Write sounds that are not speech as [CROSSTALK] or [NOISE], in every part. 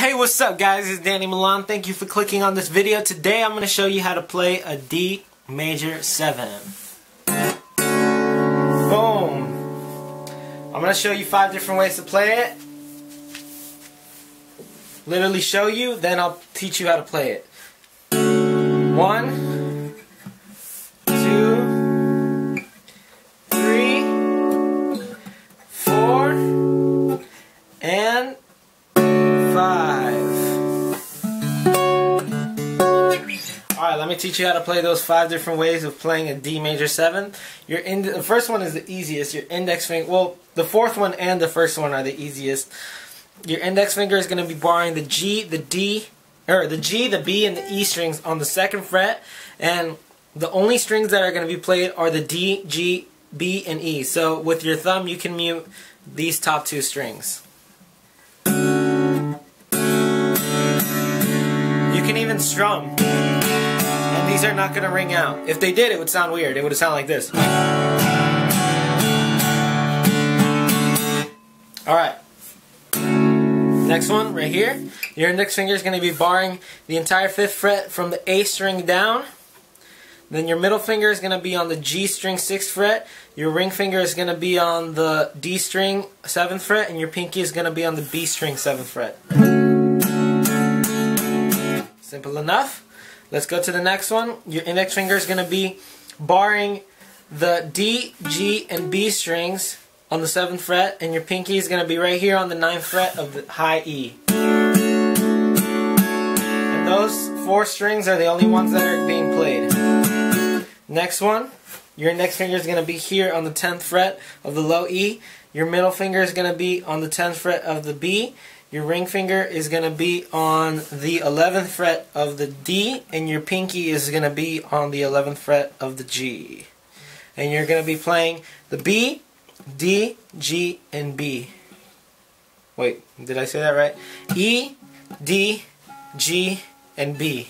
Hey, what's up guys? It's Danny Millan. Thank you for clicking on this video. Today I'm going to show you how to play a D major 7. Boom. I'm going to show you five different ways to play it. Literally show you, then I'll teach you how to play it. One, teach you how to play those five different ways of playing a D major 7. Your ind the first one is the easiest. Your index finger, well, the fourth one and the first one are the easiest. Your index finger is going to be barring the G, the D, or the G, the B, and the E strings on the second fret. And the only strings that are going to be played are the D, G, B, and E. So with your thumb, you can mute these top two strings. You can even strum. These are not going to ring out. If they did, it would sound weird. It would sound like this. Alright. Next one, right here. Your index finger is going to be barring the entire 5th fret from the A string down. Then your middle finger is going to be on the G string 6th fret. Your ring finger is going to be on the D string 7th fret. And your pinky is going to be on the B string 7th fret. Simple enough. Let's go to the next one. Your index finger is going to be barring the D, G, and B strings on the 7th fret, and your pinky is going to be right here on the 9th fret of the high E. And those four strings are the only ones that are being played. Next one, your index finger is going to be here on the 10th fret of the low E. Your middle finger is going to be on the 10th fret of the B. Your ring finger is going to be on the 11th fret of the D, and your pinky is going to be on the 11th fret of the G. And you're going to be playing the B, D, G, and B. Wait, did I say that right? E, D, G, and B.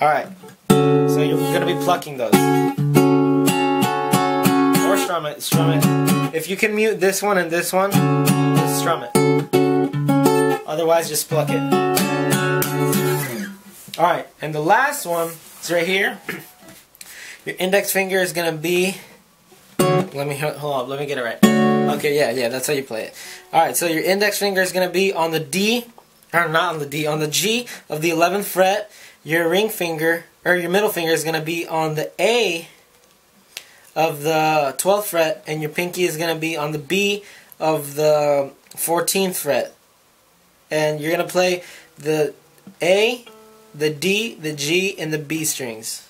Alright, so you're going to be plucking those. Or strum it, strum it. If you can mute this one and this one, just strum it. Otherwise, just pluck it. Alright, and the last one is right here. [CLEARS THROAT] Your index finger is going to be let me hold on. Let me get it right. Okay, yeah, yeah. That's how you play it. All right. So your index finger is gonna be on the D, or not on the D, on the G of the 11th fret. Your ring finger or your middle finger is gonna be on the A of the 12th fret, and your pinky is gonna be on the B of the 14th fret. And you're gonna play the A, the D, the G, and the B strings.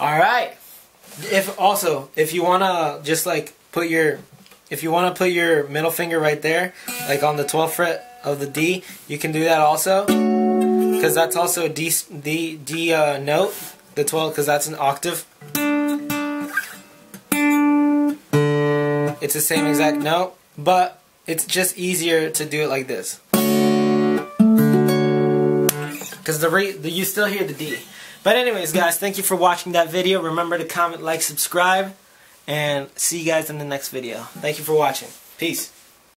Alright. If also if you wanna just like put your if you wanna put your middle finger right there, like on the 12th fret of the D, you can do that also, because that's also a D D D uh, note, the 12, because that's an octave. It's the same exact note, but it's just easier to do it like this. Because the, the you still hear the D. But anyways, guys, thank you for watching that video. Remember to comment, like, subscribe, and see you guys in the next video. Thank you for watching. Peace.